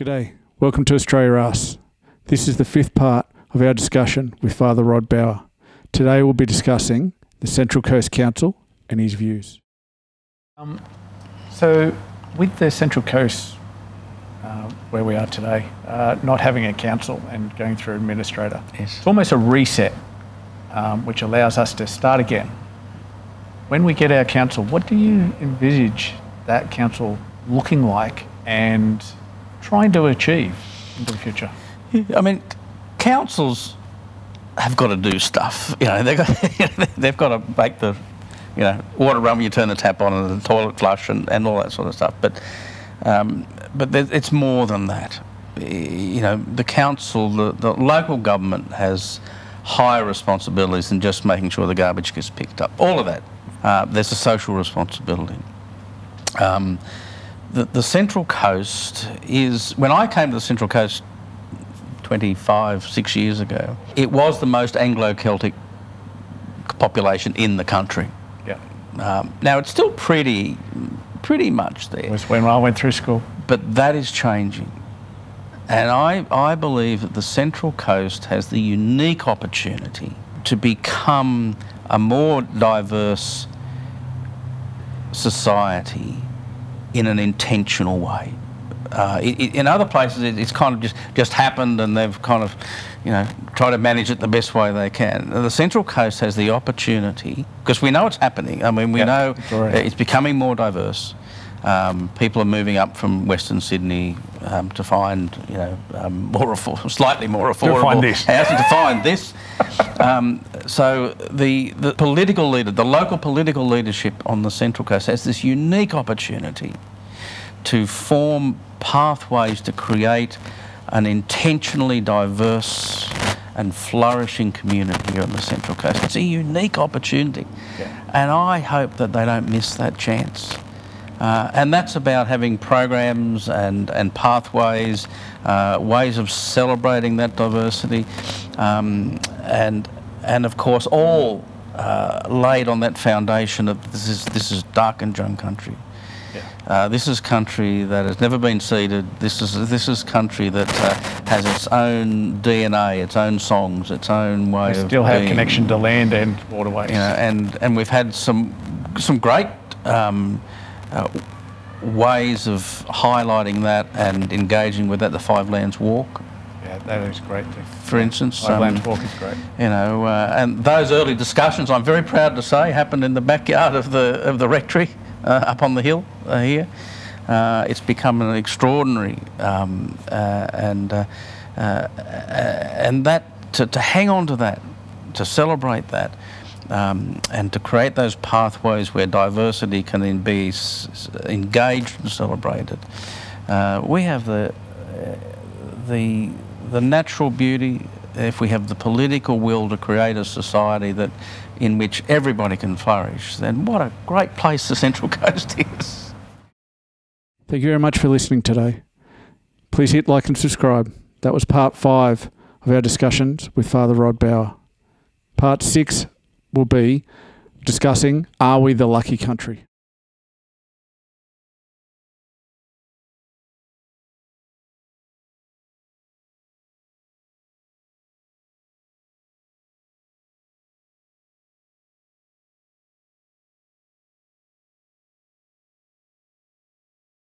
G'day. Welcome to Australia Asks. This is the fifth part of our discussion with Father Rod Bower. Today we'll be discussing the Central Coast Council and his views. Um, so, with the Central Coast, uh, where we are today, uh, not having a council and going through administrator, Yes. it's almost a reset, um, which allows us to start again. When we get our council, what do you envisage that council looking like and trying to achieve into the future? I mean, councils have got to do stuff. You know, they've got, they've got to make the, you know, water run when you turn the tap on and the toilet flush and, and all that sort of stuff. But, um, but it's more than that. You know, the council, the, the local government has higher responsibilities than just making sure the garbage gets picked up. All of that. Uh, there's a social responsibility. Um, the, the Central Coast is, when I came to the Central Coast 25, six years ago, it was the most Anglo Celtic population in the country. Yeah, Um, now it's still pretty, pretty much it there, was when I went through school. but that is changing. And I, I believe that the Central Coast has the unique opportunity to become a more diverse society in an intentional way. Uh, it, it- in other places, it, it's kind of just, just happened and they've kind of, you know, tried to manage it the best way they can. The Central Coast has the opportunity, because we know it's happening. I mean, we Yeah, know it's it's becoming more diverse. Um, people are moving up from Western Sydney um, to find, you know, um, more affo- slightly more affordable this. housing to find this. Um, so the the political leader, the local political leadership on the Central Coast has this unique opportunity to form pathways to create an intentionally diverse and flourishing community here on the Central Coast. It's a unique opportunity. Yeah. And I hope that they don't miss that chance. Uh, and that's about having programs and, and pathways, uh, ways of celebrating that diversity, um, and, and of course, all uh, laid on that foundation of this is, this is Darkinjung country. Yeah. Uh, this is country that has never been ceded. This is this is country that uh, has its own DNA, its own songs, its own way We of still have being, connection to land and waterways. You know, and and we've had some some great um, uh, ways of highlighting that and engaging with that. The Five Lands Walk, Yeah, that is great. for instance. Five um, Lands Walk is great. you know, uh, and those early discussions, I'm very proud to say, happened in the backyard of the of the rectory uh, up on the hill uh, here. Uh, it's become an extraordinary, um, uh, and uh, uh, and that to, to hang on to that, to celebrate that, um, and to create those pathways where diversity can then be engaged and celebrated. Uh, we have the the the natural beauty if we have the political will to create a society that in which everybody can flourish then what a great place the central coast is Thank you very much for listening today. Please hit like and subscribe. That was part five of our discussions with Father Rod Bower. Part six will be discussing Are We the Lucky Country?